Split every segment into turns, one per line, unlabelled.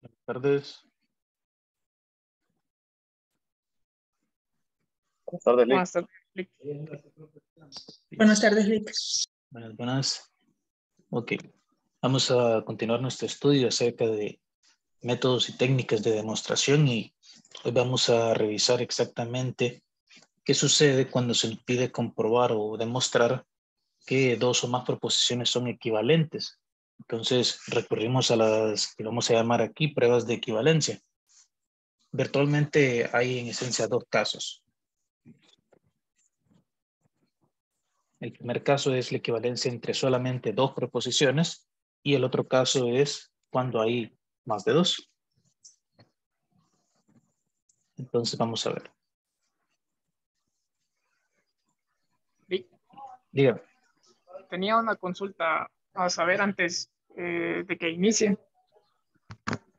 Buenas tardes.
Buenas tardes, Lick.
Buenas tardes.
Buenas tardes, Lick.
Buenas, buenas. Ok. Vamos a continuar nuestro estudio acerca de métodos y técnicas de demostración y hoy vamos a revisar exactamente qué sucede cuando se nos pide comprobar o demostrar que dos o más proposiciones son equivalentes. Entonces recurrimos a las que vamos a llamar aquí pruebas de equivalencia. Virtualmente hay en esencia dos casos. El primer caso es la equivalencia entre solamente dos proposiciones y el otro caso es cuando hay más de dos. Entonces vamos a ver. Diga.
tenía una consulta a saber antes eh, de que inicie.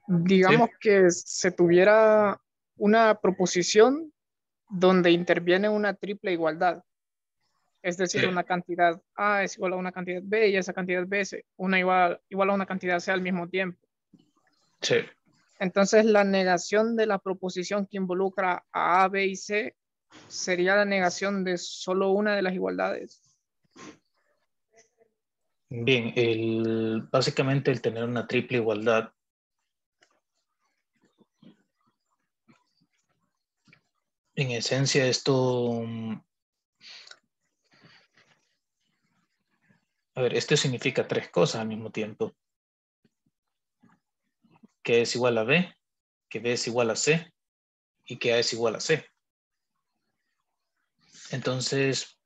Digamos que se tuviera una proposición donde interviene una triple igualdad. Es decir,
Sí.
una cantidad A es igual a una cantidad B y esa cantidad B es una igual, igual a una cantidad C al mismo tiempo.
Sí.
Entonces, la negación de la proposición que involucra a A, B y C sería la negación de solo una de las igualdades.
Bien, el, básicamente el tener una triple igualdad. En esencia esto mm, a ver, esto significa tres cosas al mismo tiempo. Que es igual a B que B es igual a C y que A es igual a C. Entonces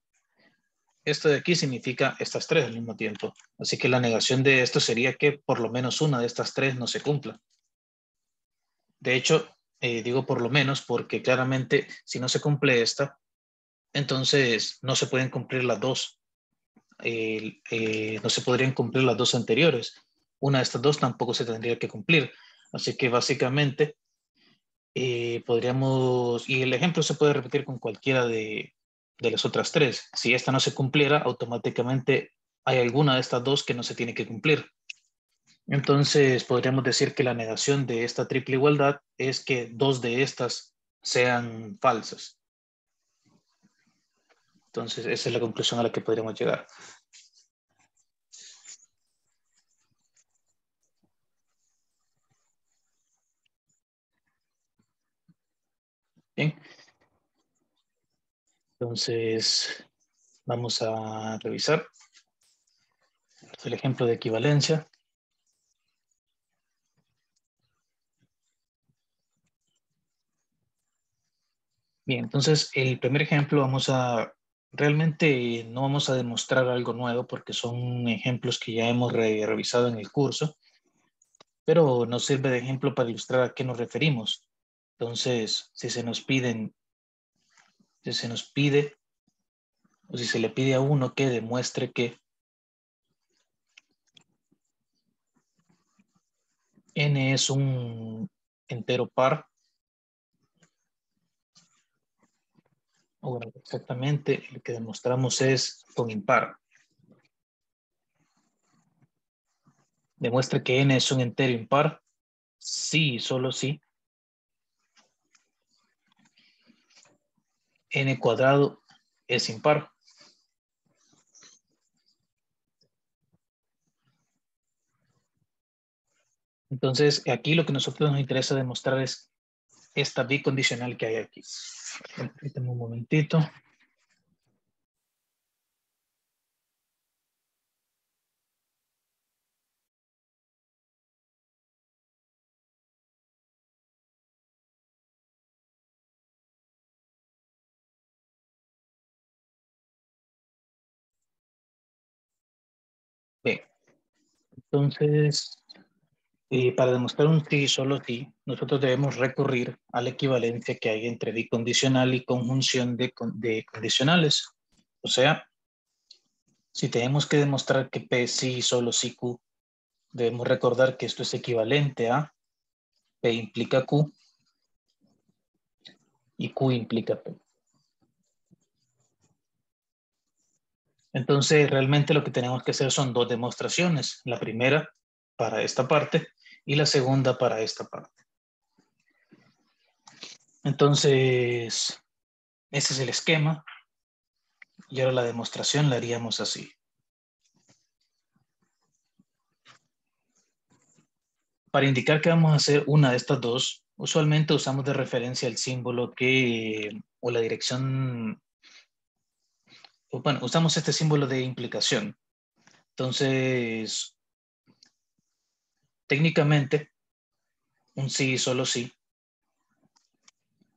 esto de aquí significa estas tres al mismo tiempo. Así que la negación de esto sería que por lo menos una de estas tres no se cumpla. De hecho, eh, digo por lo menos porque claramente si no se cumple esta, entonces no se pueden cumplir las dos. Eh, no se podrían cumplir las dos anteriores. Una de estas dos tampoco se tendría que cumplir. Así que básicamente eh, podríamos, y el ejemplo se puede repetir con cualquiera de, de las otras tres. Si esta no se cumpliera, automáticamente hay alguna de estas dos que no se tiene que cumplir. Entonces, podríamos decir que la negación de esta triple igualdad es que dos de estas sean falsas. Entonces, esa es la conclusión a la que podríamos llegar. Bien. Entonces, vamos a revisar el ejemplo de equivalencia. Bien, entonces el primer ejemplo vamos a, realmente no vamos a demostrar algo nuevo porque son ejemplos que ya hemos re- revisado en el curso, pero nos sirve de ejemplo para ilustrar a qué nos referimos. Entonces, si se nos piden si se nos pide o si se le pide a uno que demuestre que n es un entero par, bueno, exactamente lo que demostramos es con impar. Demuestra que n es un entero impar, sí, solo sí. N cuadrado es impar. Entonces, aquí lo que nosotros nos interesa demostrar es esta bicondicional que hay aquí. Permítame un momentito. Entonces, eh, para demostrar un sí solo sí, nosotros debemos recurrir a la equivalencia que hay entre bicondicional y conjunción de, de condicionales. O sea, si tenemos que demostrar que P sí solo sí Q, debemos recordar que esto es equivalente a P implica Q y Q implica P. Entonces, realmente lo que tenemos que hacer son dos demostraciones. La primera para esta parte y la segunda para esta parte. Entonces, este es el esquema. Y ahora la demostración la haríamos así. Para indicar que vamos a hacer una de estas dos, usualmente usamos de referencia el símbolo que, o la dirección, bueno, usamos este símbolo de implicación. Entonces, técnicamente, un sí y solo sí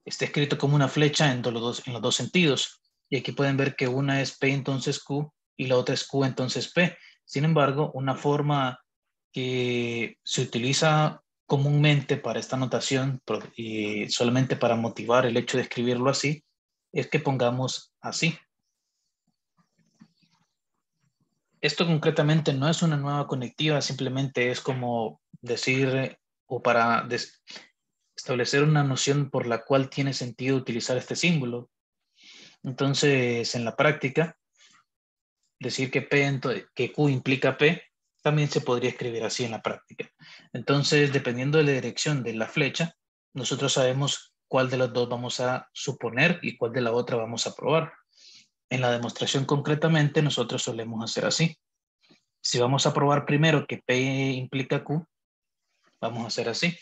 está escrito como una flecha en, los dos, sentidos. Y aquí pueden ver que una es P entonces Q y la otra es Q entonces P. Sin embargo, una forma que se utiliza comúnmente para esta notación y solamente para motivar el hecho de escribirlo así, es que pongamos así. Esto concretamente no es una nueva conectiva, simplemente es como decir o para establecer una noción por la cual tiene sentido utilizar este símbolo. Entonces, en la práctica, decir que, P, que Q implica P, también se podría escribir así en la práctica. Entonces, dependiendo de la dirección de la flecha, nosotros sabemos cuál de las dos vamos a suponer y cuál de la otra vamos a probar. En la demostración concretamente, nosotros solemos hacer así. Si vamos a probar primero que P implica Q, vamos a hacer así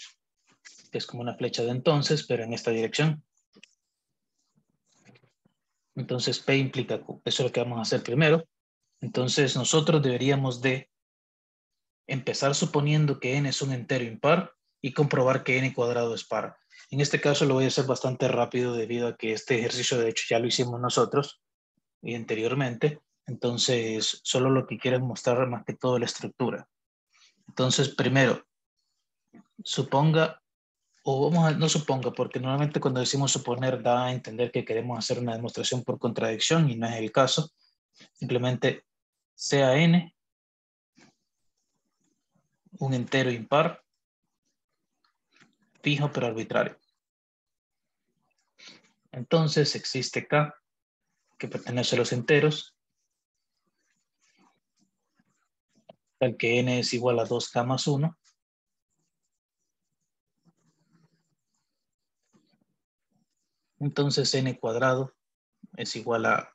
es como una flecha de entonces, pero en esta dirección. Entonces P implica Q. Eso es lo que vamos a hacer primero. Entonces nosotros deberíamos de empezar suponiendo que n es un entero impar y comprobar que n cuadrado es par. En este caso lo voy a hacer bastante rápido debido a que este ejercicio de hecho ya lo hicimos nosotros y anteriormente. Entonces solo lo que quiero es mostrar más que todo la estructura. Entonces primero, suponga o vamos a, no suponga, porque normalmente cuando decimos suponer da a entender que queremos hacer una demostración por contradicción y no es el caso. Simplemente sea n un entero impar fijo pero arbitrario. Entonces existe k que pertenece a los enteros. Tal que n es igual a 2k más 1 Entonces n cuadrado es igual a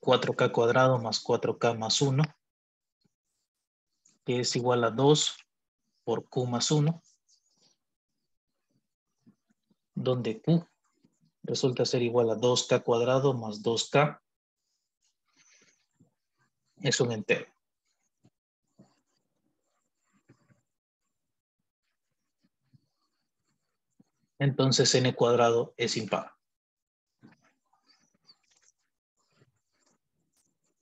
4k cuadrado más 4k más 1, que es igual a 2 por q más 1, donde q resulta ser igual a 2k cuadrado más 2k, es un entero. entonces n cuadrado es impar.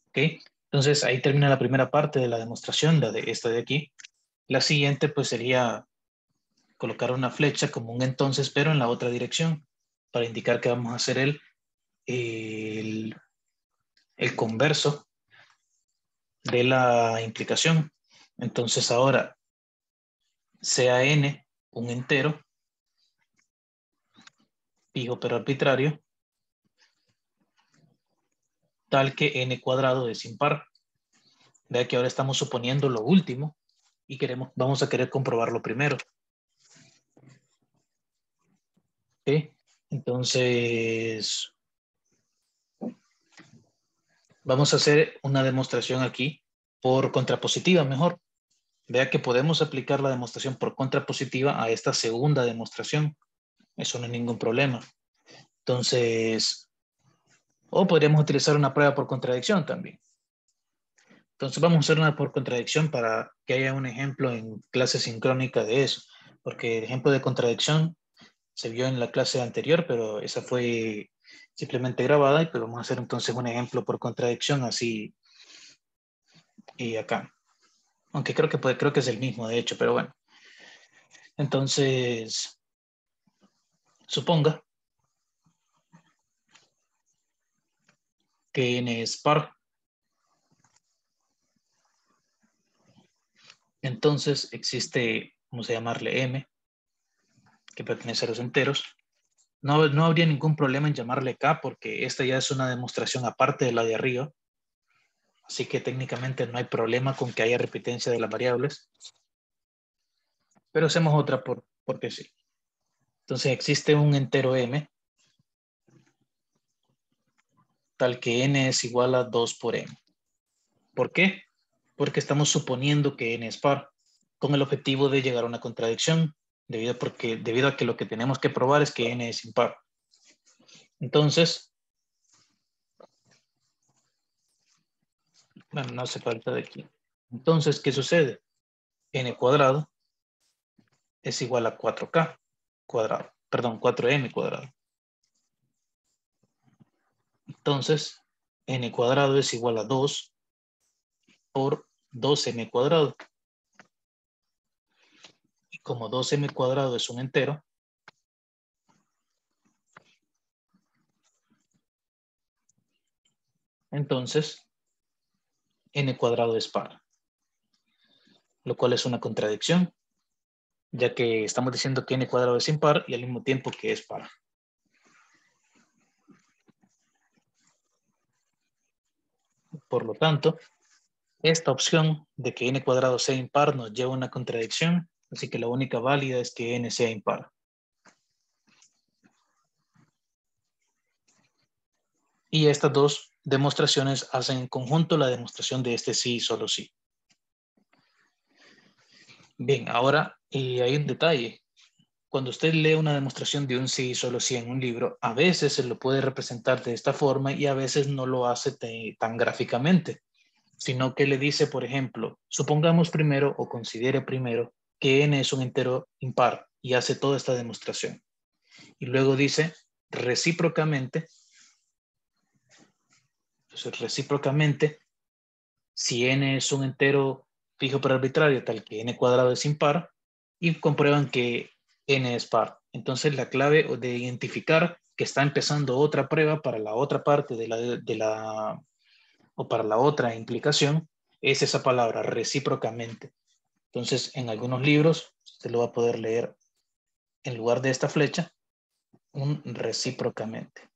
¿Ok? Entonces ahí termina la primera parte de la demostración, la de esta de aquí. La siguiente pues sería colocar una flecha como un entonces, pero en la otra dirección, para indicar que vamos a hacer el, el, converso de la implicación. Entonces ahora, sea n un entero, fijo pero arbitrario, tal que n cuadrado es impar. Vea que ahora estamos suponiendo lo último y queremos, vamos a querer comprobarlo primero. Entonces, vamos a hacer una demostración aquí por contrapositiva mejor. Vea que podemos aplicar la demostración por contrapositiva a esta segunda demostración. Eso no es ningún problema. Entonces, o podríamos utilizar una prueba por contradicción también. Entonces vamos a hacer una por contradicción para que haya un ejemplo en clase sincrónica de eso. Porque el ejemplo de contradicción se vio en la clase anterior, pero esa fue simplemente grabada. Y vamos a hacer entonces un ejemplo por contradicción así y acá. Aunque creo que, puede, creo que es el mismo, de hecho, pero bueno. Entonces, Suponga que n es par. Entonces existe, vamos a llamarle m, que pertenece a los enteros. No, no habría ningún problema en llamarle k porque esta ya es una demostración aparte de la de arriba. Así que técnicamente no hay problema con que haya repitencia de las variables. Pero hacemos otra por, porque sí. Entonces existe un entero m tal que n es igual a 2 por m. ¿Por qué? Porque estamos suponiendo que n es par, con el objetivo de llegar a una contradicción, debido, porque, debido a que lo que tenemos que probar es que n es impar. Entonces, bueno, no hace falta de aquí. Entonces, ¿qué sucede? n cuadrado es igual a 4k cuadrado, perdón, 4m cuadrado. Entonces, n cuadrado es igual a 2 por 2m cuadrado. Como 2m cuadrado es un entero, entonces n cuadrado es par, lo cual es una contradicción, ya que estamos diciendo que n cuadrado es impar y al mismo tiempo que es par. Por lo tanto, esta opción de que n cuadrado sea impar nos lleva a una contradicción, así que la única válida es que n sea impar. Y estas dos demostraciones hacen en conjunto la demostración de este sí y solo sí. Bien, ahora y hay un detalle. Cuando usted lee una demostración de un sí y solo sí en un libro, a veces se lo puede representar de esta forma y a veces no lo hace tan gráficamente, sino que le dice, por ejemplo, supongamos primero o considere primero que n es un entero impar y hace toda esta demostración. Y luego dice, recíprocamente, entonces, recíprocamente, si n es un entero fijo pero arbitrario, tal que n cuadrado es impar, y comprueban que n es par. Entonces, la clave de identificar que está empezando otra prueba para la otra parte de la, de la o para la otra implicación es esa palabra, recíprocamente. Entonces, en algunos libros, usted lo va a poder leer en lugar de esta flecha, un recíprocamente.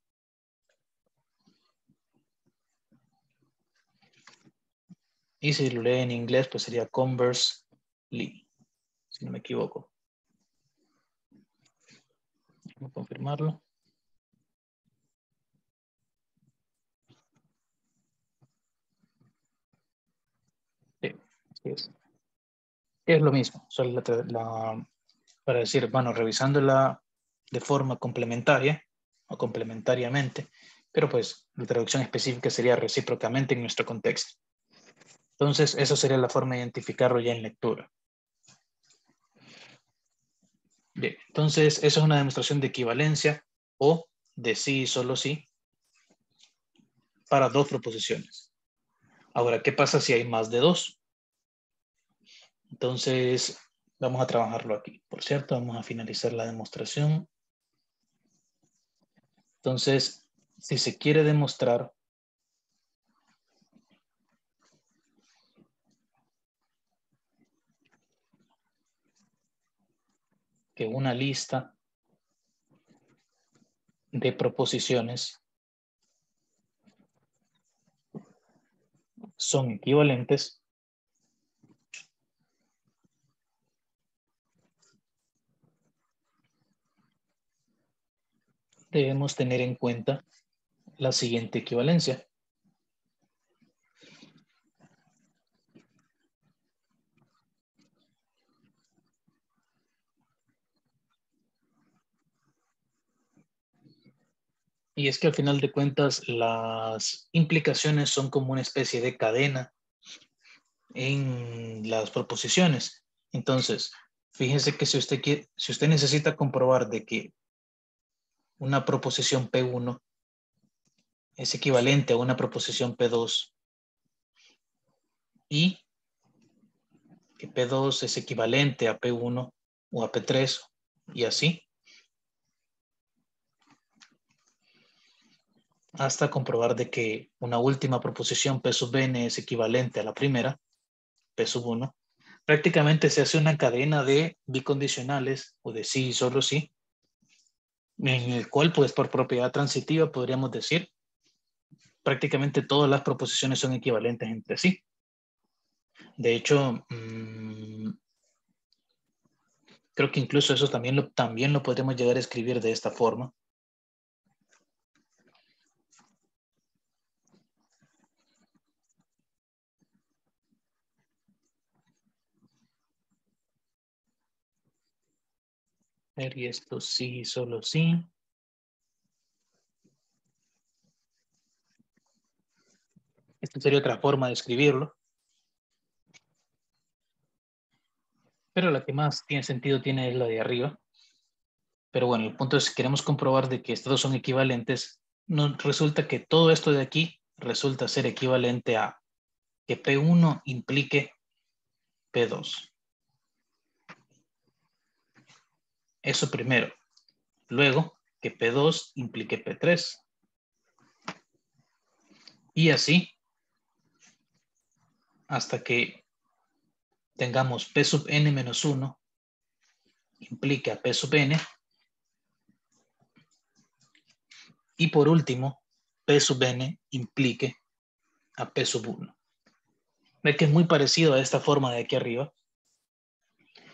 Y si lo lee en inglés, pues sería conversely, si no me equivoco. Vamos a confirmarlo. Sí, es. Es lo mismo, solo para decir, bueno, revisándola de forma complementaria o complementariamente, pero pues la traducción específica sería recíprocamente en nuestro contexto. Entonces, eso sería la forma de identificarlo ya en lectura. Bien, entonces, eso es una demostración de equivalencia o de sí y solo sí para dos proposiciones. Ahora, ¿qué pasa si hay más de dos? Entonces, vamos a trabajarlo aquí. Por cierto, vamos a finalizar la demostración. Entonces, si se quiere demostrar que una lista de proposiciones son equivalentes debemos tener en cuenta la siguiente equivalencia. Y es que al final de cuentas las implicaciones son como una especie de cadena en las proposiciones. Entonces, fíjese que si usted, quiere, si usted necesita comprobar de que una proposición P1 es equivalente a una proposición P2 y que P2 es equivalente a P1 o a P3 y así, hasta comprobar de que una última proposición P sub n es equivalente a la primera, P sub 1, prácticamente se hace una cadena de bicondicionales o de sí y solo sí, en el cual pues por propiedad transitiva podríamos decir prácticamente todas las proposiciones son equivalentes entre sí. De hecho, mm, Creo que incluso eso también lo, también lo podemos llegar a escribir de esta forma. Y esto sí, solo sí. Esta sería otra forma de escribirlo. Pero la que más tiene sentido tiene es la de arriba. Pero bueno, el punto es que queremos comprobar de que estos dos son equivalentes. Resulta que todo esto de aquí resulta ser equivalente a que P1 implique P2. Eso primero. Luego, que P2 implique P3. Y así hasta que tengamos P sub n menos 1 implica P sub n. Y por último, P sub n implique a P sub 1. Ve que es muy parecido a esta forma de aquí arriba.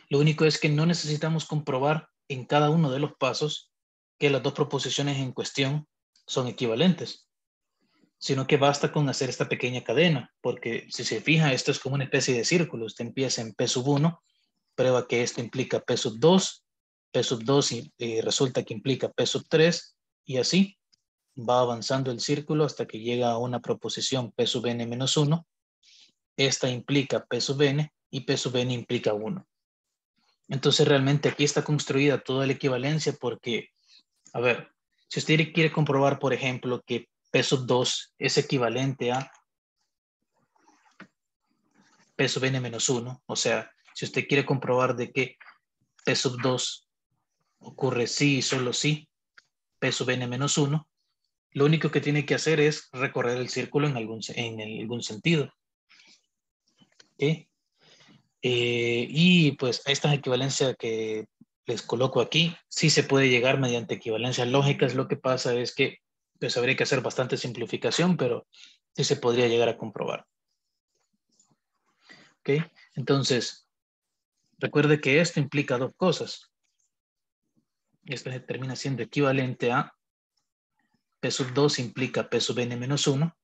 Lo único es que no necesitamos comprobar en cada uno de los pasos que las dos proposiciones en cuestión son equivalentes, sino que basta con hacer esta pequeña cadena, porque si se fija, esto es como una especie de círculo. Usted empieza en P sub 1, prueba que esto implica P sub 2, P sub 2 y, resulta que implica P sub 3, y así va avanzando el círculo hasta que llega a una proposición P sub n menos 1. Esta implica P sub n y P sub n implica 1. Entonces realmente aquí está construida toda la equivalencia porque, a ver, si usted quiere comprobar, por ejemplo, que P sub 2 es equivalente a P sub n menos 1, o sea, si usted quiere comprobar de que P sub 2 ocurre sí y solo sí, P sub n menos 1, lo único que tiene que hacer es recorrer el círculo en algún, en algún sentido. ¿Okay? Eh, y pues a esta equivalencia que les coloco aquí, sí se puede llegar mediante equivalencias lógicas. Lo que pasa es que pues habría que hacer bastante simplificación, pero sí se podría llegar a comprobar. ¿Ok? Entonces, recuerde que esto implica dos cosas. Esto termina siendo equivalente a P sub 2 implica P sub n menos 1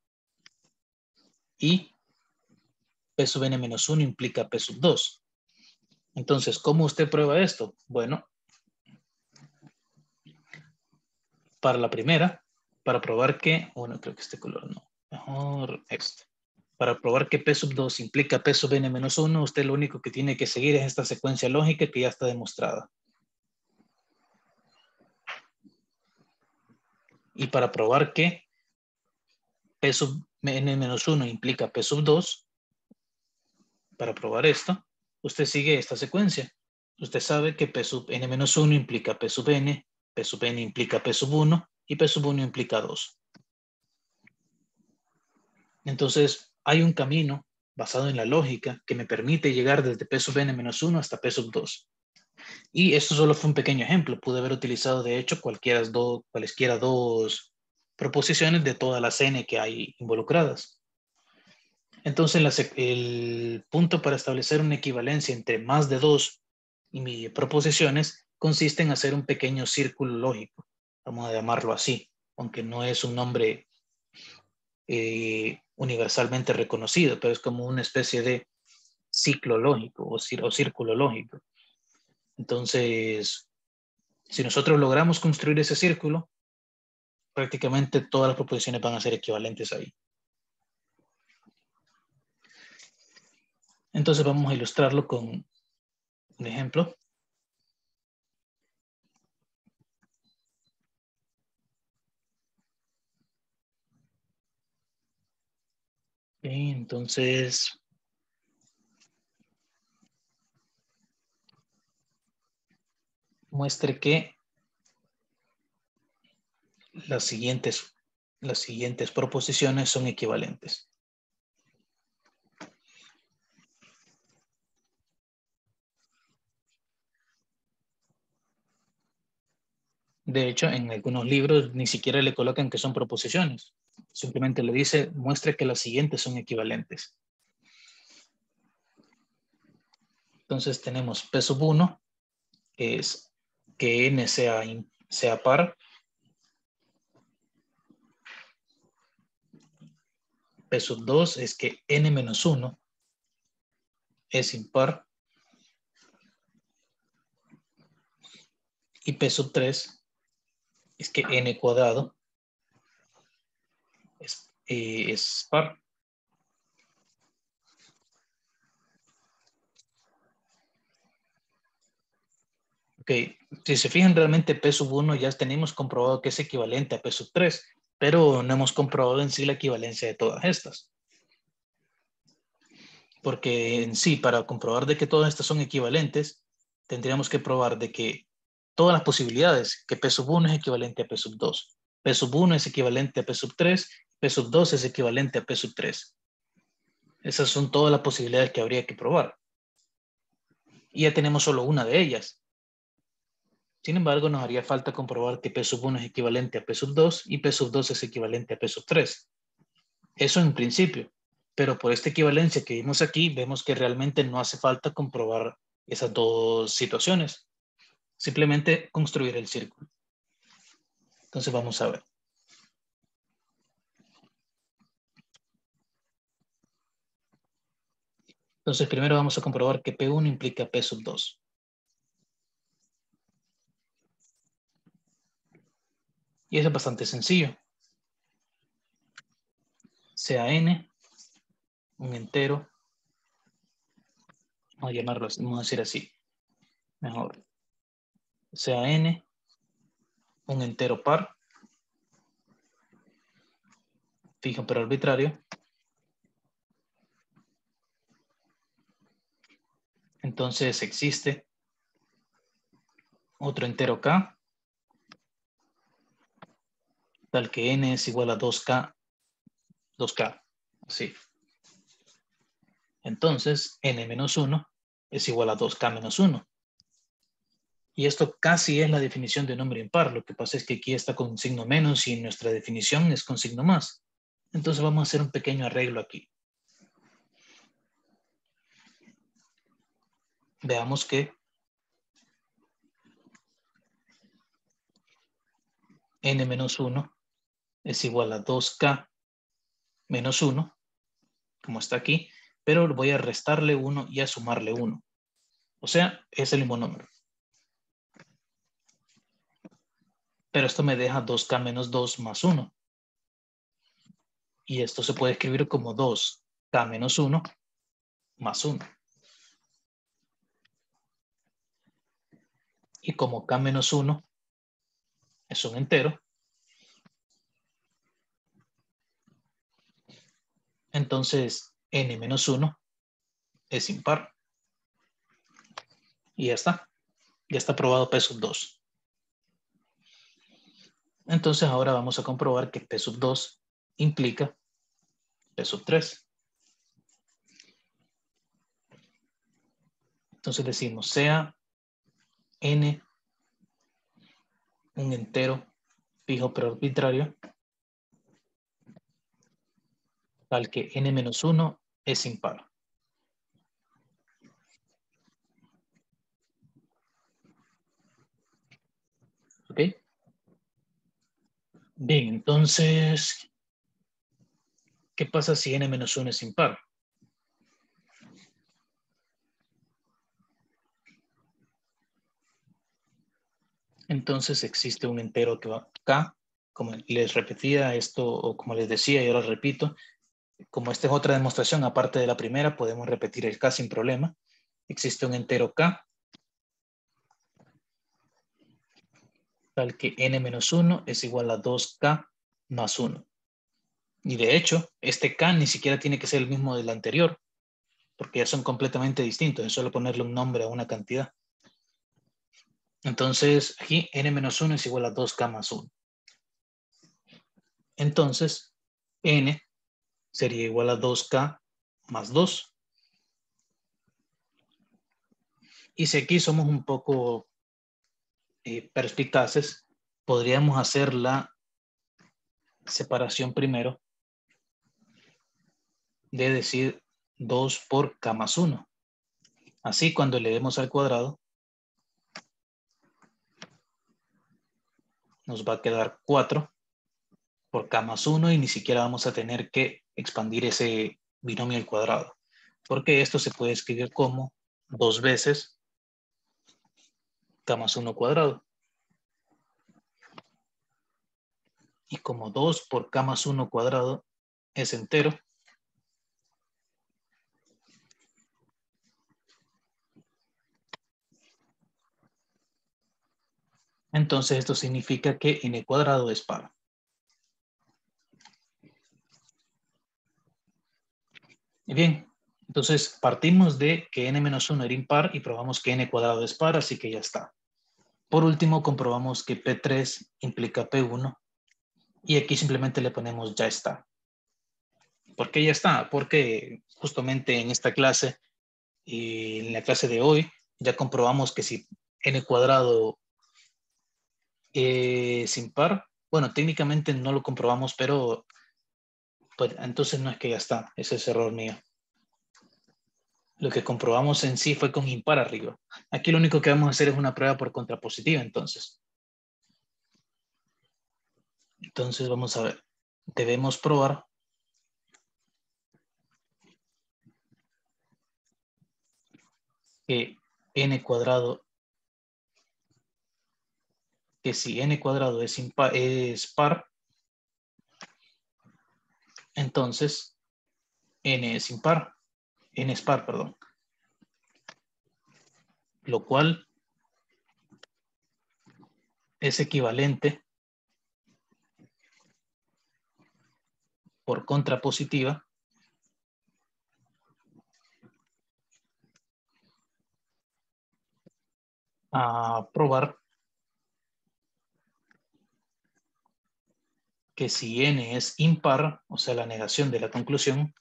y P sub n menos 1 implica P sub 2. Entonces, ¿cómo usted prueba esto? Bueno, para la primera, para probar que, bueno, creo que este color no, mejor este. Para probar que P sub 2 implica P sub n menos 1, usted lo único que tiene que seguir es esta secuencia lógica que ya está demostrada. Y para probar que P sub n menos 1 implica P sub 2, para probar esto, usted sigue esta secuencia. Usted sabe que P sub n menos 1 implica P sub n, P sub n implica P sub 1 y P sub 1 implica 2. Entonces, hay un camino basado en la lógica que me permite llegar desde P sub n menos 1 hasta P sub 2. Y esto solo fue un pequeño ejemplo. Pude haber utilizado, de hecho, cualquiera cualesquiera dos proposiciones de todas las n que hay involucradas. Entonces, el punto para establecer una equivalencia entre más de dos proposiciones consiste en hacer un pequeño círculo lógico, vamos a llamarlo así, aunque no es un nombre eh, universalmente reconocido, pero es como una especie de ciclo lógico o, o círculo lógico. Entonces, si nosotros logramos construir ese círculo, prácticamente todas las proposiciones van a ser equivalentes ahí. Entonces vamos a ilustrarlo con un ejemplo. entonces muestre que las siguientes, las siguientes proposiciones son equivalentes. De hecho, en algunos libros ni siquiera le colocan que son proposiciones. Simplemente le dice, muestre que las siguientes son equivalentes. Entonces tenemos P sub 1, es que n sea, sea par. P sub 2 es que n menos 1 es impar. Y P sub 3 es que n cuadrado es, eh, es par. Ok, si se fijan realmente P sub 1 ya tenemos comprobado que es equivalente a P sub 3, pero no hemos comprobado en sí la equivalencia de todas estas. Porque en sí, para comprobar de que todas estas son equivalentes, tendríamos que probar de que todas las posibilidades, que P sub 1 es equivalente a P sub 2, P sub 1 es equivalente a P sub 3, P sub 2 es equivalente a P sub 3. Esas son todas las posibilidades que habría que probar. Y ya tenemos solo una de ellas, sin embargo, nos haría falta comprobar que P sub 1 es equivalente a P sub 2 y P sub 2 es equivalente a P sub 3. Eso en principio, pero por esta equivalencia que vimos aquí, vemos que realmente no hace falta comprobar esas dos situaciones. Simplemente construir el círculo. Entonces vamos a ver. Entonces primero vamos a comprobar que P1 implica P sub 2. Y eso es bastante sencillo. Sea n, un entero. Vamos a llamarlo, vamos a decir así. Mejor. Sea n, un entero par. Fijo pero arbitrario. Entonces existe otro entero k tal que n es igual a 2k, 2k, así. Entonces, n menos 1 es igual a 2k menos 1. Y esto casi es la definición de número impar. Lo que pasa es que aquí está con signo menos y nuestra definición es con signo más. Entonces vamos a hacer un pequeño arreglo aquí. Veamos que n menos 1 es igual a 2K menos 1, como está aquí, pero voy a restarle 1 y a sumarle 1. O sea, es el mismo número. Pero esto me deja 2K menos 2 más 1. Y esto se puede escribir como 2K menos 1 más 1. Y como K menos 1 es un entero, Entonces, n menos 1 es impar. Y ya está. Ya está probado P sub 2. Entonces ahora vamos a comprobar que P sub 2 implica P sub 3. Entonces decimos sea n un entero fijo pero arbitrario tal que n-1 es impar. ¿Ok? Bien, entonces, ¿qué pasa si n-1 es impar? Entonces existe un entero que va acá, como les repetía esto, o como les decía, y ahora repito, como esta es otra demostración, aparte de la primera, podemos repetir el K sin problema. Existe un entero K, tal que n-1 es igual a 2K más 1. Y de hecho, este K ni siquiera tiene que ser el mismo del anterior, porque ya son completamente distintos, es solo ponerle un nombre a una cantidad. Entonces, aquí n-1 es igual a 2K más 1. Entonces, n sería igual a 2K más 2. Y si aquí somos un poco eh, perspicaces, podríamos hacer la separación primero de decir 2 por K más 1. Así cuando le demos al cuadrado, nos va a quedar 4 por k más 1 y ni siquiera vamos a tener que expandir ese binomio al cuadrado, porque esto se puede escribir como dos veces k más 1 cuadrado. Y como 2 por k más 1 cuadrado es entero, entonces esto significa que n cuadrado es par. Bien, entonces partimos de que n-1 era impar y probamos que n cuadrado es par, así que ya está. Por último, comprobamos que P3 implica P1 y aquí simplemente le ponemos ya está. ¿Por qué ya está? Porque justamente en esta clase y en la clase de hoy ya comprobamos que si n cuadrado es impar, bueno, técnicamente no lo comprobamos, pero pues entonces no es que ya está, ese es error mío. Lo que comprobamos en sí fue con impar arriba. Aquí lo único que vamos a hacer es una prueba por contrapositiva, entonces. Entonces vamos a ver. Debemos probar que n cuadrado, que si n cuadrado es, impar, es par, entonces n es impar, n es par, perdón. Lo cual es equivalente por contrapositiva a probar que si n es impar, o sea, la negación de la conclusión,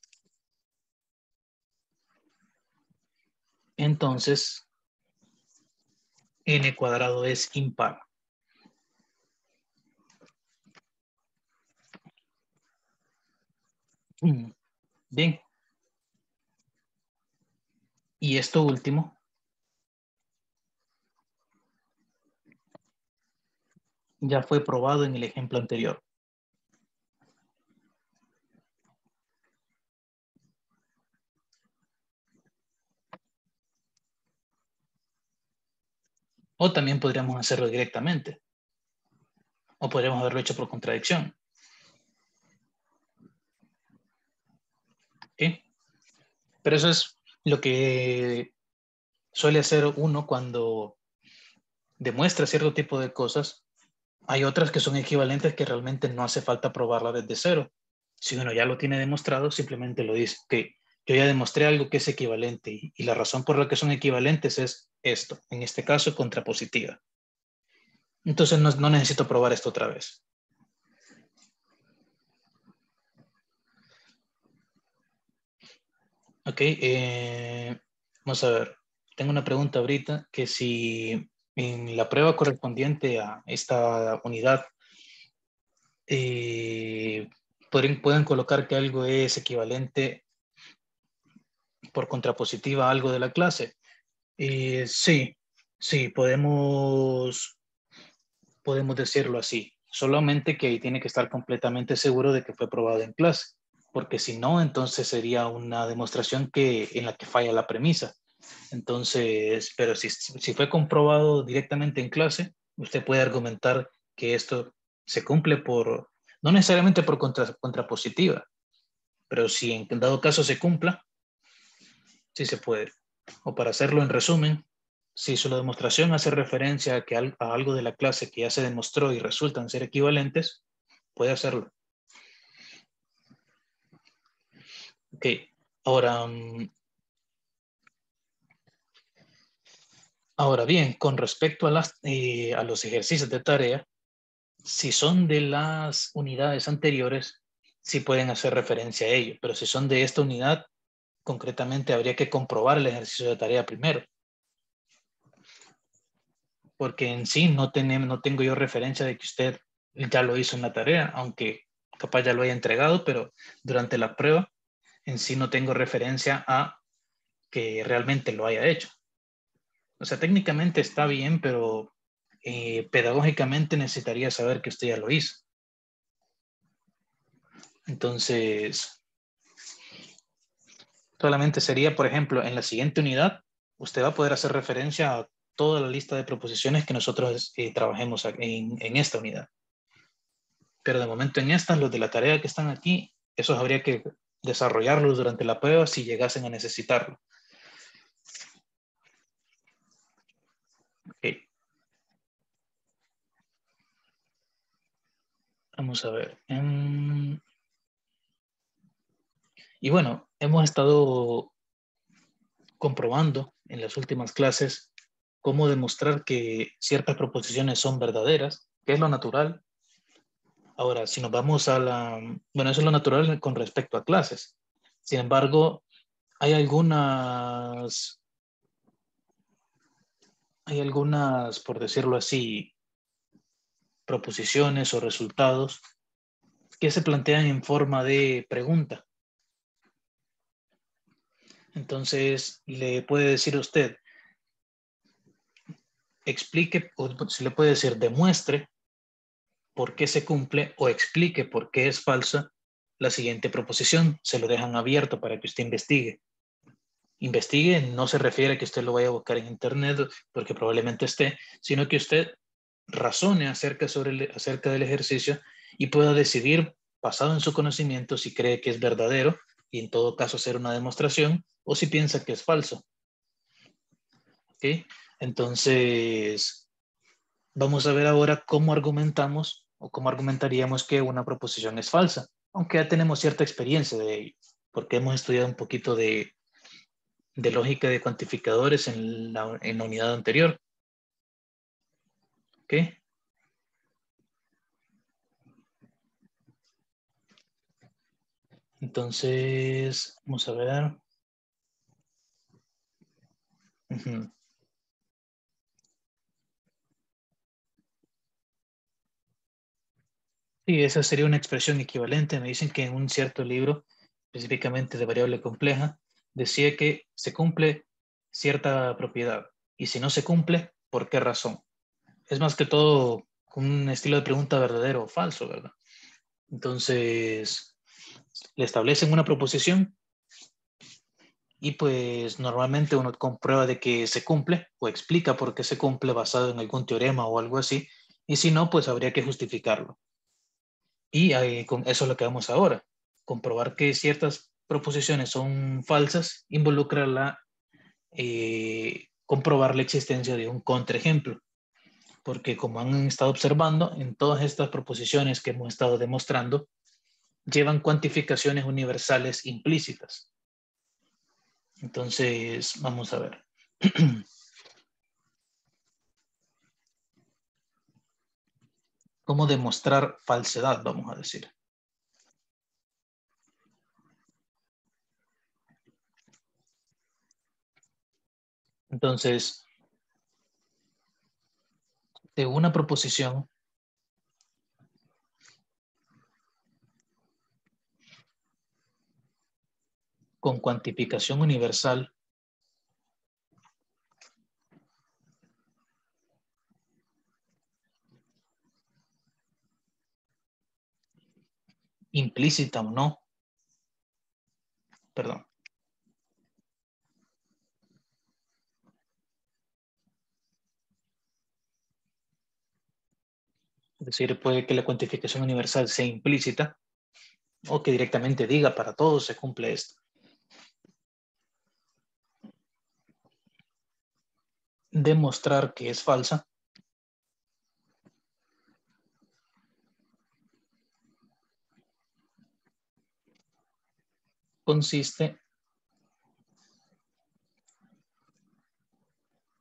entonces n cuadrado es impar. Mm, bien. Y esto último ya fue probado en el ejemplo anterior. O también podríamos hacerlo directamente. O podríamos haberlo hecho por contradicción. Pero eso es lo que suele hacer uno cuando demuestra cierto tipo de cosas. Hay otras que son equivalentes que realmente no hace falta probarla desde cero. Si uno ya lo tiene demostrado, simplemente lo dice, que yo ya demostré algo que es equivalente y, la razón por la que son equivalentes es esto, en este caso contrapositiva. Entonces no, necesito probar esto otra vez. Ok, eh, vamos a ver. Tengo una pregunta ahorita que si en la prueba correspondiente a esta unidad eh, pueden colocar que algo es equivalente por contrapositiva algo de la clase. Eh, sí, sí, podemos, podemos decirlo así. Solamente que ahí tiene que estar completamente seguro de que fue probado en clase, porque si no, entonces sería una demostración que, en la que falla la premisa. Entonces, pero si, si fue comprobado directamente en clase, usted puede argumentar que esto se cumple por, no necesariamente por contra, contrapositiva, pero si en dado caso se cumpla, sí se puede. O para hacerlo en resumen, si su demostración hace referencia a, que a algo de la clase que ya se demostró y resultan ser equivalentes, puede hacerlo. Ok, ahora, mm, ahora bien, con respecto a, las, eh, a los ejercicios de tarea, si son de las unidades anteriores, sí pueden hacer referencia a ello, pero si son de esta unidad, concretamente habría que comprobar el ejercicio de tarea primero. Porque en sí no, tengo yo referencia de que usted ya lo hizo en la tarea, aunque capaz ya lo haya entregado, pero durante la prueba en sí no tengo referencia a que realmente lo haya hecho. O sea, técnicamente está bien, pero eh, pedagógicamente necesitaría saber que usted ya lo hizo. Entonces, solamente sería, por ejemplo, en la siguiente unidad, usted va a poder hacer referencia a toda la lista de proposiciones que nosotros eh, trabajemos en, esta unidad. Pero de momento en estas, los de la tarea que están aquí, esos habría que desarrollarlos durante la prueba si llegasen a necesitarlo. Okay. Vamos a ver. Em, y bueno, hemos estado comprobando en las últimas clases cómo demostrar que ciertas proposiciones son verdaderas, que es lo natural. Ahora, si nos vamos a la... Bueno, eso es lo natural con respecto a clases. Sin embargo, hay algunas... Hay algunas, por decirlo así, proposiciones o resultados que se plantean en forma de pregunta. Entonces, le puede decir a usted, explique, o se le puede decir, demuestre por qué se cumple o explique por qué es falsa la siguiente proposición. Se lo dejan abierto para que usted investigue. Investigue no se refiere a que usted lo vaya a buscar en internet porque probablemente esté, sino que usted razone acerca, sobre acerca del ejercicio y pueda decidir, basado en su conocimiento, si cree que es verdadero y en todo caso hacer una demostración o si piensa que es falso. ¿Ok? Entonces, vamos a ver ahora cómo argumentamos o cómo argumentaríamos que una proposición es falsa, aunque ya tenemos cierta experiencia de ello, porque hemos estudiado un poquito de, de lógica de cuantificadores en la, en la unidad anterior. ¿Ok? Entonces, vamos a ver. Sí, esa sería una expresión equivalente. Me dicen que en un cierto libro, específicamente de variable compleja, decía que se cumple cierta propiedad. Y si no se cumple, ¿por qué razón? Es más que todo un estilo de pregunta verdadero o falso, ¿verdad? Entonces, le establecen una proposición y pues normalmente uno comprueba de que se cumple o explica por qué se cumple basado en algún teorema o algo así. Y si no, pues habría que justificarlo. Y con eso es lo que vamos ahora. Comprobar que ciertas proposiciones son falsas involucra la, eh, comprobar la existencia de un contraejemplo. Porque como han estado observando, en todas estas proposiciones que hemos estado demostrando, llevan cuantificaciones universales implícitas. Entonces, vamos a ver. ¿Cómo demostrar falsedad, vamos a decir? Entonces, de una proposición con cuantificación universal implícita o no. Perdón. Es decir, puede que la cuantificación universal sea implícita o que directamente diga para todos se cumple esto. Demostrar que es falsa consiste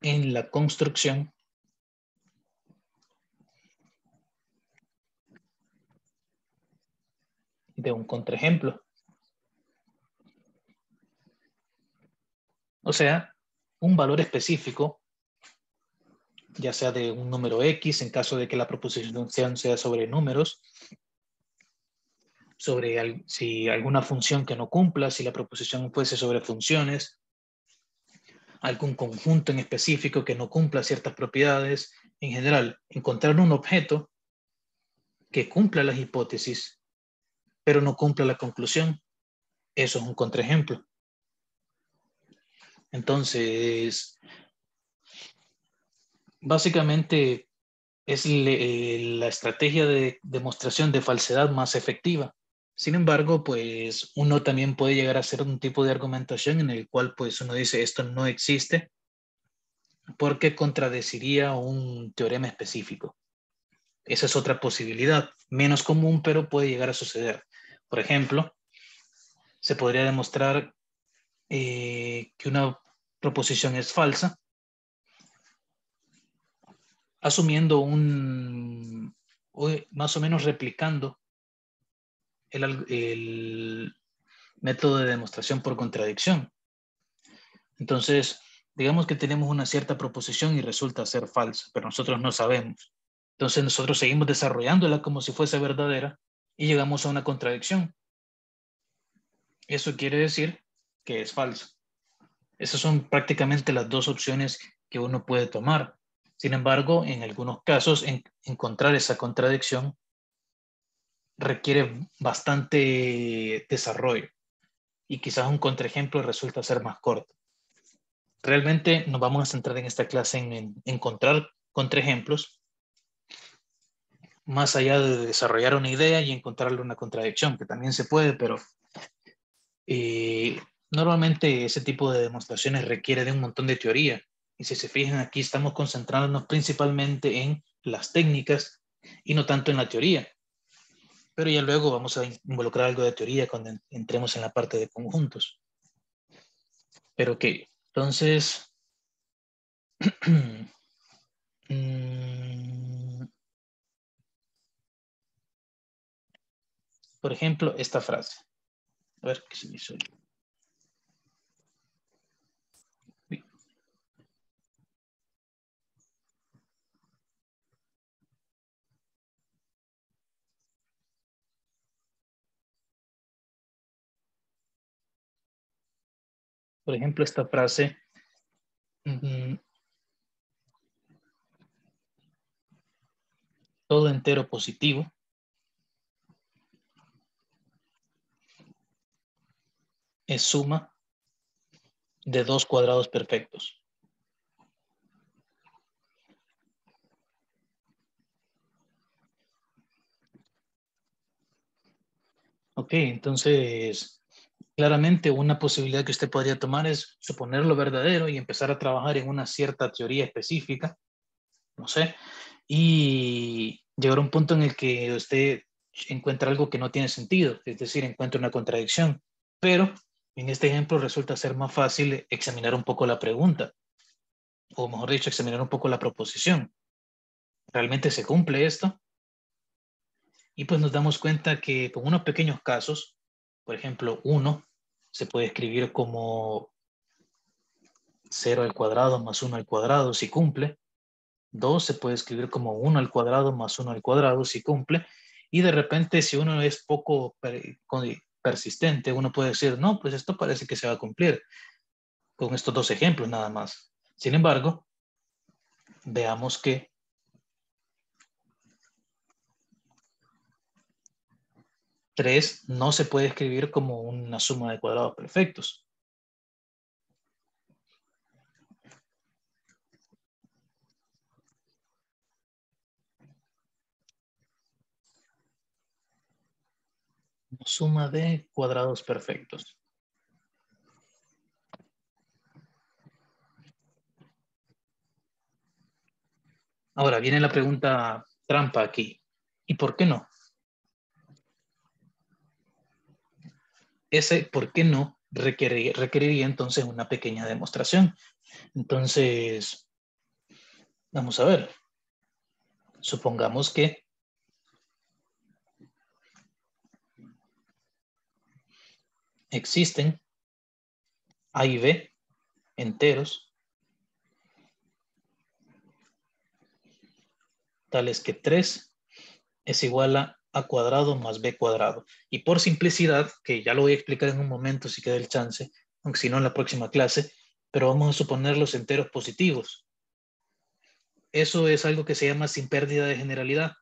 en la construcción de un contraejemplo. O sea, un valor específico, ya sea de un número X, en caso de que la proposición sea sobre números, sobre si alguna función que no cumpla, si la proposición fuese sobre funciones, algún conjunto en específico que no cumpla ciertas propiedades, en general, encontrar un objeto que cumpla las hipótesis, pero no cumpla la conclusión, eso es un contraejemplo. Entonces, básicamente es la estrategia de demostración de falsedad más efectiva. Sin embargo, pues uno también puede llegar a hacer un tipo de argumentación en el cual pues uno dice esto no existe porque contradeciría un teorema específico. Esa es otra posibilidad, menos común, pero puede llegar a suceder. Por ejemplo, se podría demostrar eh, que una proposición es falsa, asumiendo un, más o menos replicando el, método de demostración por contradicción. Entonces, digamos que tenemos una cierta proposición y resulta ser falsa, pero nosotros no sabemos. Entonces nosotros seguimos desarrollándola como si fuese verdadera y llegamos a una contradicción. Eso quiere decir que es falso. Esas son prácticamente las dos opciones que uno puede tomar. Sin embargo, en algunos casos, encontrar esa contradicción requiere bastante desarrollo y quizás un contraejemplo resulta ser más corto. Realmente nos vamos a centrar en esta clase en, encontrar contraejemplos, más allá de desarrollar una idea y encontrarle una contradicción, que también se puede, pero eh, normalmente ese tipo de demostraciones requiere de un montón de teoría. Y si se fijan, aquí estamos concentrándonos principalmente en las técnicas y no tanto en la teoría. Pero ya luego vamos a involucrar algo de teoría cuando entremos en la parte de conjuntos. Pero que entonces, mm, por ejemplo, esta frase. A ver qué se me hizo. Por ejemplo, esta frase. todo entero positivo. Es suma de dos cuadrados perfectos. Ok, entonces Claramente, una posibilidad que usted podría tomar es suponerlo verdadero y empezar a trabajar en una cierta teoría específica, no sé, y llegar a un punto en el que usted encuentra algo que no tiene sentido, es decir, encuentra una contradicción. Pero en este ejemplo resulta ser más fácil examinar un poco la pregunta, o mejor dicho, examinar un poco la proposición. ¿Realmente se cumple esto? Y pues nos damos cuenta que con unos pequeños casos, por ejemplo, uno se puede escribir como 0 al cuadrado más 1 al cuadrado si cumple. 2 se puede escribir como 1 al cuadrado más 1 al cuadrado si cumple. Y de repente, si uno es poco persistente, uno puede decir, no, pues esto parece que se va a cumplir con estos dos ejemplos nada más. Sin embargo, veamos que 3 no se puede escribir como una suma de cuadrados perfectos. Suma de cuadrados perfectos. Ahora viene la pregunta trampa aquí. ¿Y por qué no? Ese por qué no requeriría, entonces una pequeña demostración. Entonces, vamos a ver. Supongamos que existen A y B enteros tales que 3 es igual a a cuadrado más b cuadrado. Y por simplicidad, que ya lo voy a explicar en un momento si queda el chance, aunque si no en la próxima clase, pero vamos a suponer los enteros positivos. eso es algo que se llama sin pérdida de generalidad,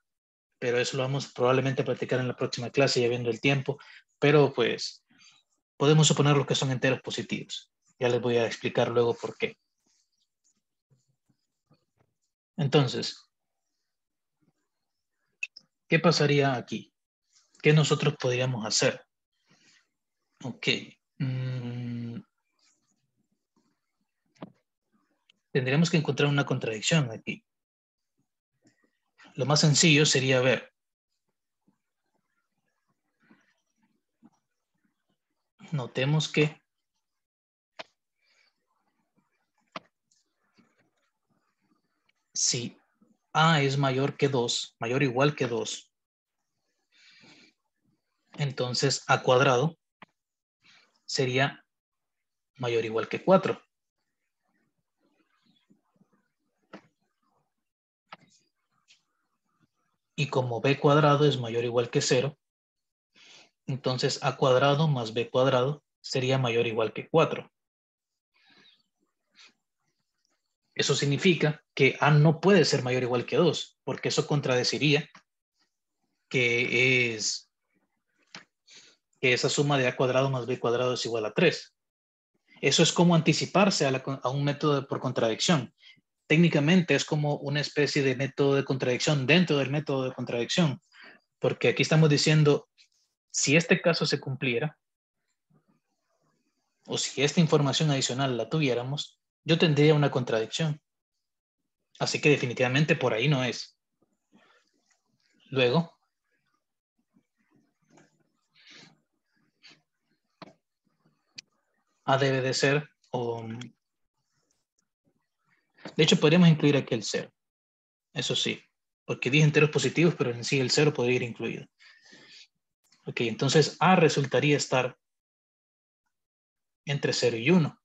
pero eso lo vamos probablemente a practicar en la próxima clase, ya viendo el tiempo, pero pues podemos suponer lo que son enteros positivos. Ya les voy a explicar luego por qué. Entonces, ¿qué pasaría aquí? ¿Qué nosotros podríamos hacer? Ok. Mm. Tendríamos que encontrar una contradicción aquí. Lo más sencillo sería ver. Notemos que si A es mayor que 2, mayor o igual que 2, entonces A cuadrado sería mayor o igual que 4. Y como b cuadrado es mayor o igual que 0, entonces a cuadrado más b cuadrado sería mayor o igual que 4. Eso significa que A no puede ser mayor o igual que 2, porque eso contradeciría que es que esa suma de A cuadrado más B cuadrado es igual a 3. Eso es como anticiparse a, a un método por contradicción. Técnicamente es como una especie de método de contradicción dentro del método de contradicción, porque aquí estamos diciendo, si este caso se cumpliera, o si esta información adicional la tuviéramos, yo tendría una contradicción. Así que definitivamente por ahí no es. Luego, A debe de ser, o, de hecho podríamos incluir aquí el cero, eso sí, porque dije enteros positivos, pero en sí el cero podría ir incluido. Ok, entonces A resultaría estar entre 0 y 1.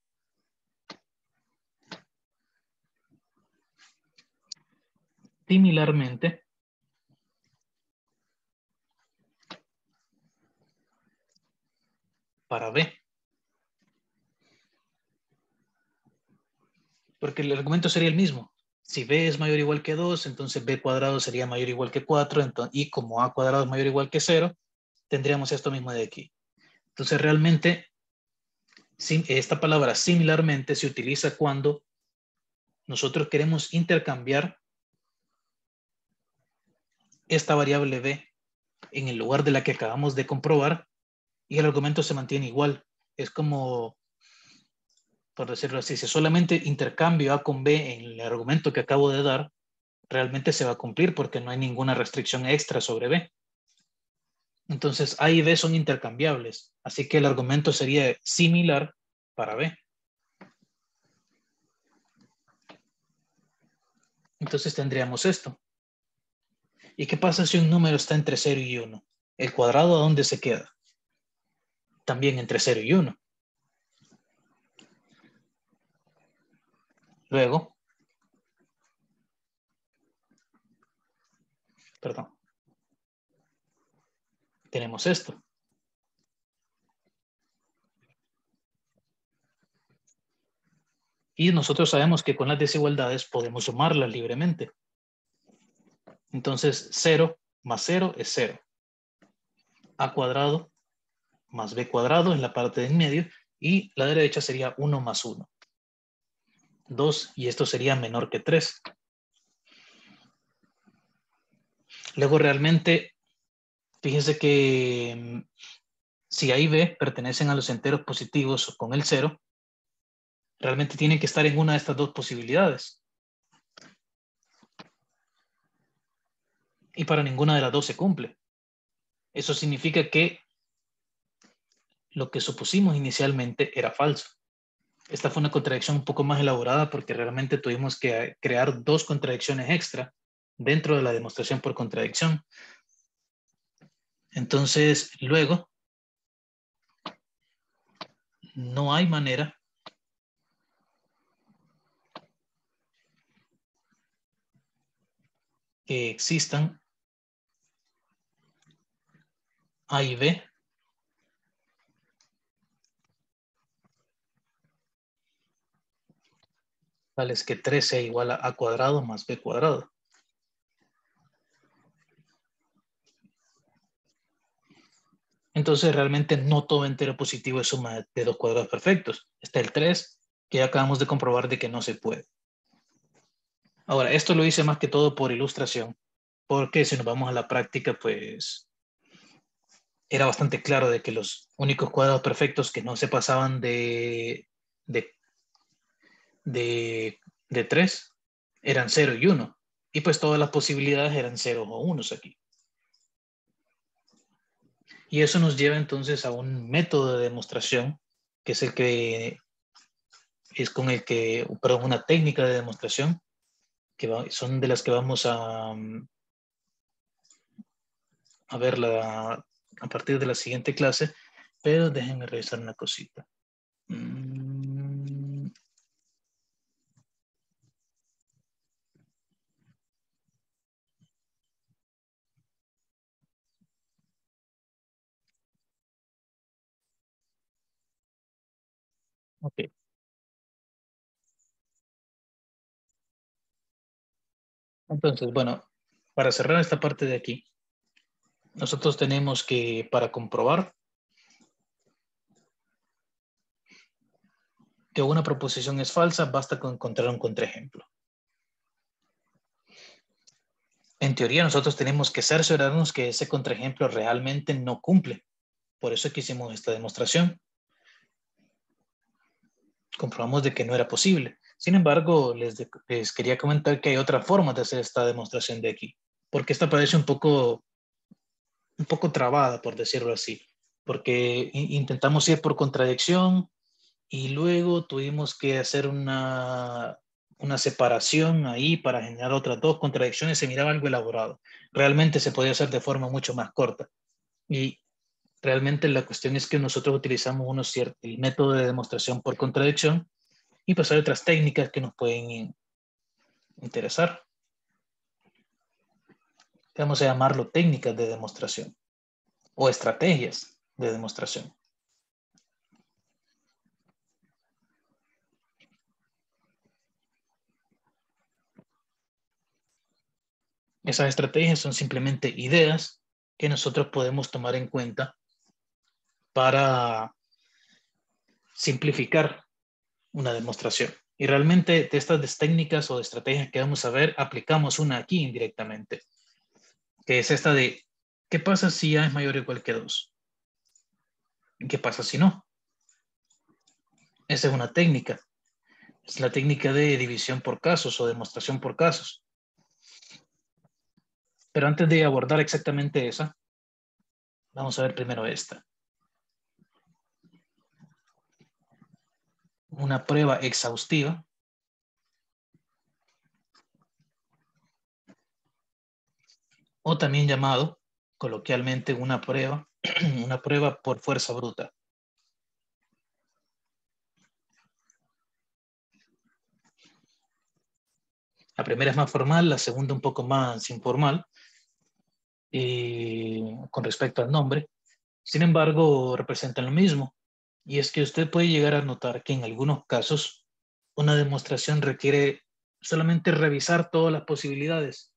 Similarmente, para B. Porque el argumento sería el mismo. Si b es mayor o igual que 2, entonces b cuadrado sería mayor o igual que 4, y como a cuadrado es mayor o igual que 0, tendríamos esto mismo de aquí. Entonces realmente, esta palabra similarmente se utiliza cuando nosotros queremos intercambiar esta variable b en el lugar de la que acabamos de comprobar y el argumento se mantiene igual. Es como por decirlo así, si solamente intercambio A con B en el argumento que acabo de dar, realmente se va a cumplir porque no hay ninguna restricción extra sobre B. Entonces A y B son intercambiables, así que el argumento sería similar para B. Entonces tendríamos esto. ¿Y qué pasa si un número está entre 0 y 1? ¿El cuadrado a dónde se queda? También entre 0 y 1. Luego, perdón, tenemos esto. Y nosotros sabemos que con las desigualdades podemos sumarlas libremente. Entonces, 0 más 0 es 0. A cuadrado más B cuadrado en la parte de en medio y la derecha sería 1 más 1. 2 y esto sería menor que 3. Luego realmente, fíjense que mm, si A y B pertenecen a los enteros positivos con el 0, realmente tienen que estar en una de estas dos posibilidades. Y para ninguna de las dos se cumple. Eso significa que lo que supusimos inicialmente era falso. Esta fue una contradicción un poco más elaborada porque realmente tuvimos que crear dos contradicciones extra dentro de la demostración por contradicción. Entonces, luego, no hay manera que existan A y B es que 3 sea igual a a cuadrado más b cuadrado. Entonces realmente no todo entero positivo es suma de dos cuadrados perfectos. Está el 3, que ya acabamos de comprobar de que no se puede. Ahora, esto lo hice más que todo por ilustración, porque si nos vamos a la práctica, pues era bastante claro de que los únicos cuadrados perfectos que no se pasaban de, de, de, de 3 eran 0 y 1. Y pues todas las posibilidades eran 0 o 1 aquí. Y eso nos lleva entonces a un método de demostración, que es el que es con el que, perdón, una técnica de demostración, que son de las que vamos a, a ver la, a partir de la siguiente clase, pero déjenme revisar una cosita. Mm. Entonces, bueno, para cerrar esta parte de aquí, nosotros tenemos que, para comprobar que una proposición es falsa, basta con encontrar un contraejemplo. En teoría, nosotros tenemos que cerciorarnos que ese contraejemplo realmente no cumple. Por eso que hicimos esta demostración. Comprobamos de que no era posible. Sin embargo, les, les quería comentar que hay otra forma de hacer esta demostración de aquí, porque esta parece un poco un poco trabada, por decirlo así, porque intentamos ir por contradicción y luego tuvimos que hacer una, una separación ahí para generar otras dos contradicciones, se miraba algo elaborado. Realmente se podía hacer de forma mucho más corta. Y realmente la cuestión es que nosotros utilizamos unos el método de demostración por contradicción y pues hay otras técnicas que nos pueden interesar vamos a llamarlo técnicas de demostración o estrategias de demostración. Esas estrategias son simplemente ideas que nosotros podemos tomar en cuenta para simplificar una demostración. Y realmente de estas técnicas o de estrategias que vamos a ver, aplicamos una aquí indirectamente que es esta de, ¿qué pasa si A es mayor o igual que 2? ¿Qué pasa si no? Esa es una técnica. Es la técnica de división por casos o demostración por casos. Pero antes de abordar exactamente esa, vamos a ver primero esta. Una prueba exhaustiva o también llamado coloquialmente una prueba, una prueba por fuerza bruta. La primera es más formal, la segunda un poco más informal y con respecto al nombre. Sin embargo, representan lo mismo. Y es que usted puede llegar a notar que en algunos casos una demostración requiere solamente revisar todas las posibilidades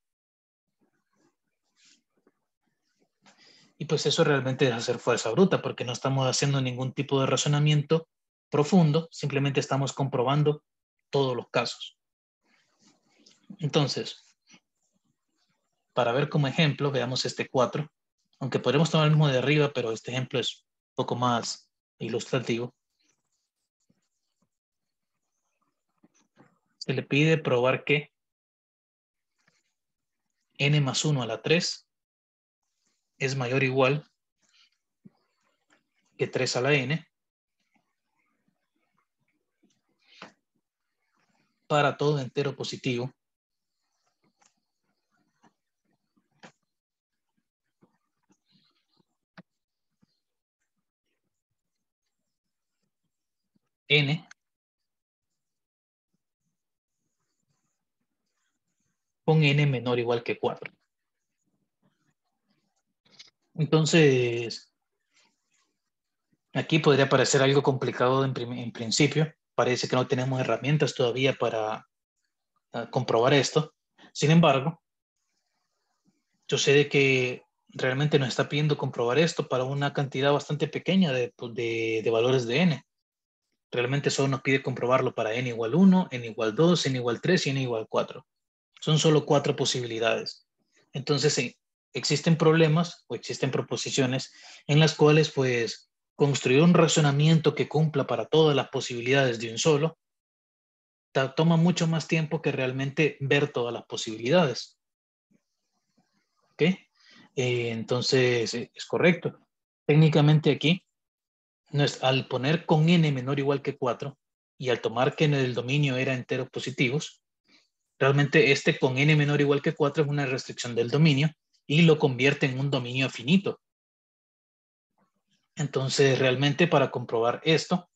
Y pues eso realmente es hacer fuerza bruta, porque no estamos haciendo ningún tipo de razonamiento profundo, simplemente estamos comprobando todos los casos. Entonces, para ver como ejemplo, veamos este 4, aunque podremos tomar el mismo de arriba, pero este ejemplo es un poco más ilustrativo. Se le pide probar que n más 1 a la 3 es mayor igual que 3 a la n. Para todo entero positivo. N. Con n menor igual que 4. Entonces, aquí podría parecer algo complicado en, principio, parece que no tenemos herramientas todavía para ah, comprobar esto. Sin embargo, yo sé que realmente nos está pidiendo comprobar esto para una cantidad bastante pequeña de, de valores de n. Realmente solo nos pide comprobarlo para n igual 1, n igual 2, n igual 3 y n igual 4. Son solo cuatro posibilidades. Entonces, existen problemas o existen proposiciones en las cuales, pues, construir un razonamiento que cumpla para todas las posibilidades de un solo toma mucho más tiempo que realmente ver todas las posibilidades. ¿Ok? Eh, entonces, eh, es correcto. Técnicamente aquí al poner con n menor o igual que 4 y al tomar que en el dominio era enteros positivos, realmente este con n menor o igual que 4 es una restricción del dominio y lo convierte en un dominio finito. Entonces, realmente para comprobar esto,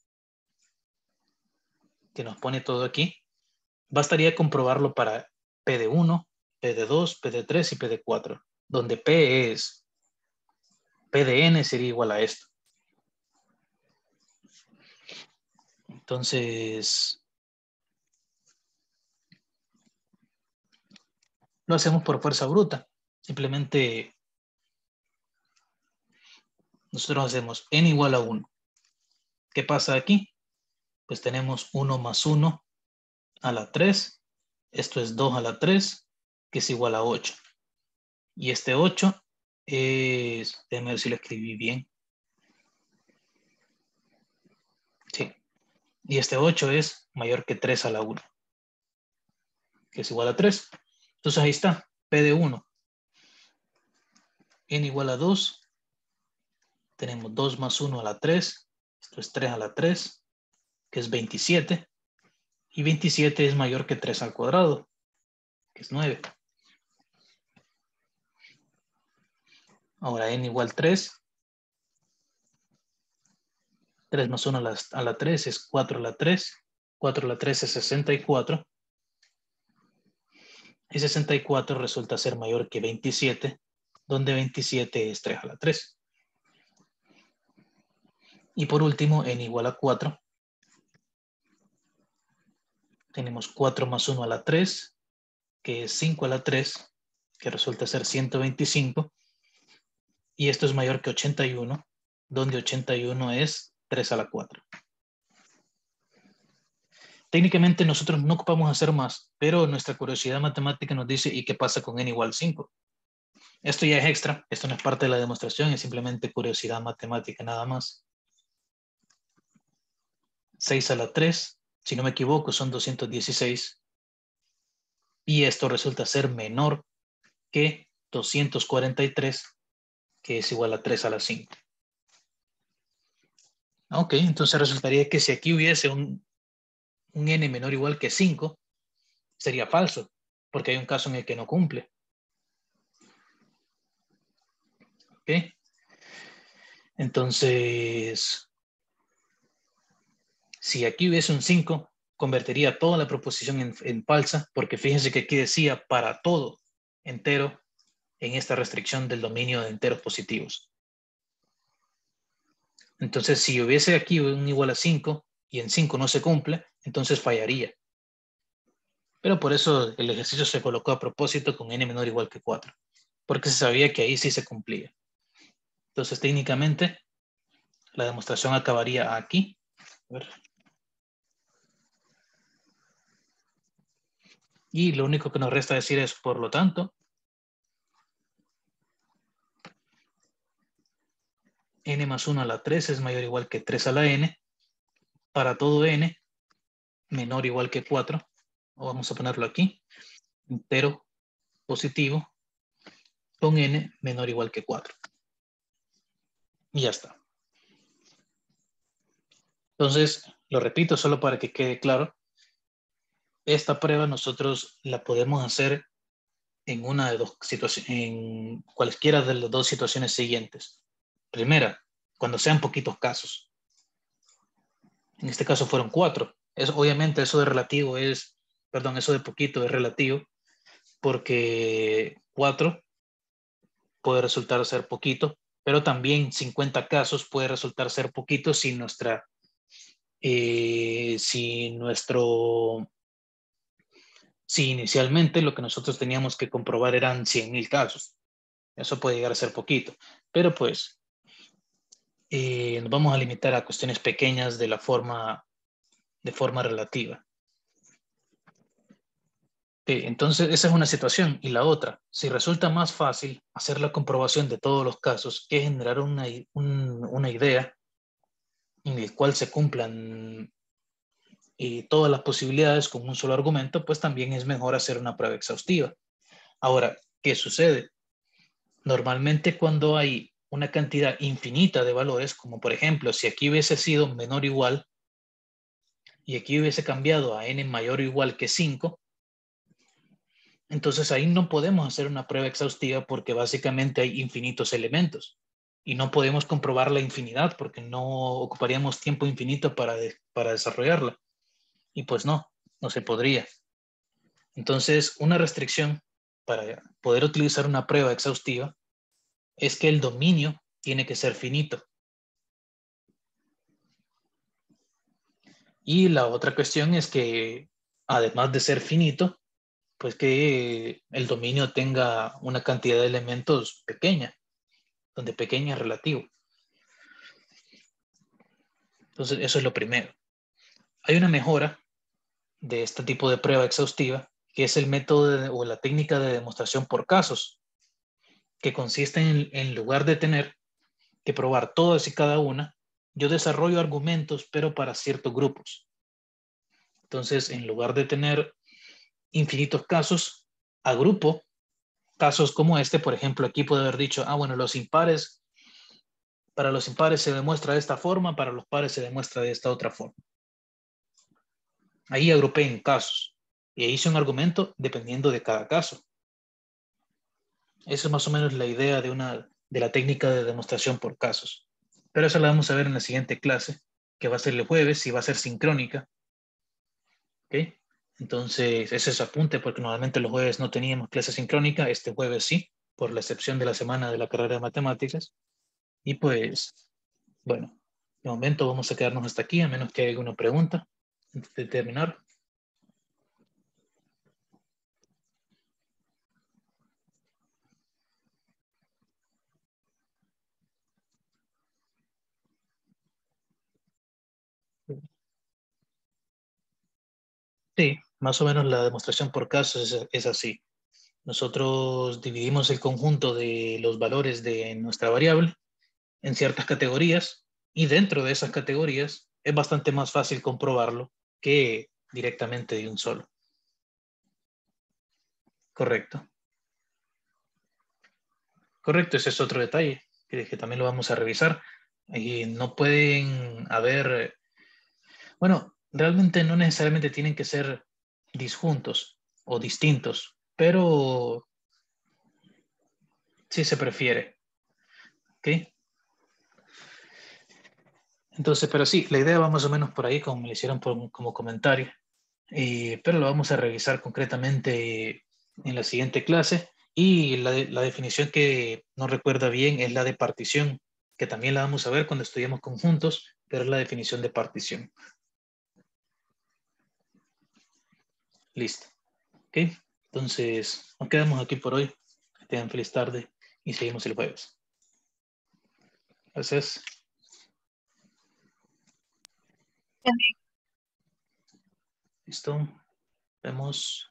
que nos pone todo aquí, bastaría comprobarlo para P de 1, P de 2, P de 3 y P de 4, donde P es P de n sería igual a esto. Entonces, lo hacemos por fuerza bruta. Simplemente nosotros hacemos n igual a 1. ¿Qué pasa aquí? Pues tenemos 1 más 1 a la 3. Esto es 2 a la 3, que es igual a 8. Y este 8 es, déjenme ver si lo escribí bien. Sí, y este 8 es mayor que 3 a la 1, que es igual a 3. Entonces ahí está, P de 1. N igual a 2. Tenemos 2 más 1 a la 3. Esto es 3 a la 3, que es 27. Y 27 es mayor que 3 al cuadrado, que es 9. Ahora n igual a 3. 3 más 1 a la, 3 es 4 a la 3. 4 a la 3 es 64. Y 64 resulta ser mayor que 27, donde 27 es 3 a la 3. Y por último, n igual a 4. Tenemos 4 más 1 a la 3, que es 5 a la 3, que resulta ser 125. Y esto es mayor que 81, donde 81 es 3 a la 4. Técnicamente nosotros no ocupamos hacer más, pero nuestra curiosidad matemática nos dice ¿y qué pasa con n igual 5? Esto ya es extra, esto no es parte de la demostración, es simplemente curiosidad matemática nada más. 6 a la 3, si no me equivoco, son 216. Y esto resulta ser menor que 243, que es igual a 3 a la 5. Ok, entonces resultaría que si aquí hubiese un, n menor o igual que 5, sería falso, porque hay un caso en el que no cumple. Ok. Entonces, si aquí hubiese un 5, convertiría toda la proposición en, en, falsa, porque fíjense que aquí decía para todo entero en esta restricción del dominio de enteros positivos. Entonces, si hubiese aquí un igual a 5 y en 5 no se cumple, entonces fallaría. Pero por eso el ejercicio se colocó a propósito con n menor o igual que 4, porque se sabía que ahí sí se cumplía. Entonces, técnicamente, la demostración acabaría aquí. Y lo único que nos resta decir es, por lo tanto, n más 1 a la 3 es mayor o igual que 3 a la n. Para todo n, menor o igual que 4, o vamos a ponerlo aquí, entero positivo con n menor o igual que 4. Y ya está. Entonces, lo repito solo para que quede claro. Esta prueba nosotros la podemos hacer en una de dos situaciones, en cualquiera de las dos situaciones siguientes. Primera, cuando sean poquitos casos. En este caso fueron cuatro. Es, obviamente eso de relativo es, perdón, eso de poquito es relativo, porque cuatro puede resultar ser poquito, pero también 50 casos puede resultar ser poquito si nuestra eh, si nuestro, si inicialmente lo que nosotros teníamos que comprobar eran 100.000 casos. Eso puede llegar a ser poquito, pero pues eh, nos vamos a limitar a cuestiones pequeñas de la forma, de forma relativa. Entonces, esa es una situación. Y la otra, si resulta más fácil hacer la comprobación de todos los casos que generar una, una idea en el cual se cumplan eh, todas las posibilidades con un solo argumento, pues también es mejor hacer una prueba exhaustiva. Ahora, ¿qué sucede? Normalmente cuando hay una cantidad infinita de valores, como por ejemplo, si aquí hubiese sido menor o igual y aquí hubiese cambiado a n mayor o igual que 5, entonces ahí no podemos hacer una prueba exhaustiva porque básicamente hay infinitos elementos y no podemos comprobar la infinidad porque no ocuparíamos tiempo infinito para, para desarrollarla. Y pues no, no se podría. Entonces, una restricción para poder utilizar una prueba exhaustiva es que el dominio tiene que ser finito. Y la otra cuestión es que, además de ser finito, pues que el dominio tenga una cantidad de elementos pequeña donde pequeña es relativo. Entonces, eso es lo primero. Hay una mejora de este tipo de prueba exhaustiva, que es el método o la técnica de demostración por casos, que consiste en, en lugar de tener que probar todas y cada una, yo desarrollo argumentos, pero para ciertos grupos. Entonces, en lugar de tener infinitos casos, agrupo casos como este, por ejemplo, aquí puede haber dicho, ah, bueno, los impares, para los impares se demuestra de esta forma, para los pares se demuestra de esta otra forma. Ahí agrupé en casos y hice un argumento dependiendo de cada caso. Esa es más o menos la idea de, una, de la técnica de demostración por casos. Pero eso la vamos a ver en la siguiente clase, que va a ser el jueves y va a ser sincrónica. ¿Okay? Entonces, ese es apunte porque normalmente los jueves no teníamos clase sincrónica, este jueves sí, por la excepción de la semana de la carrera de matemáticas. Y pues, bueno, de momento vamos a quedarnos hasta aquí, a menos que haya alguna pregunta antes de terminar. Sí, más o menos la demostración por casos es, así. Nosotros dividimos el conjunto de los valores de nuestra variable en ciertas categorías y dentro de esas categorías es bastante más fácil comprobarlo que directamente de un solo. Correcto. Correcto, ese es otro detalle que, que también lo vamos a revisar. Y no pueden haber, bueno, realmente no necesariamente tienen que ser disjuntos o distintos, pero sí se prefiere. ¿Ok? Entonces, pero sí, la idea va más o menos por ahí, como me lo hicieron como comentario, eh, pero lo vamos a revisar concretamente en la siguiente clase. Y la, la definición que no recuerda bien es la de partición, que también la vamos a ver cuando estudiemos conjuntos, pero es la definición de partición. Listo. ¿Ok? Entonces, nos quedamos aquí por hoy. Que tengan feliz tarde y seguimos el jueves. Gracias. Listo. Vemos.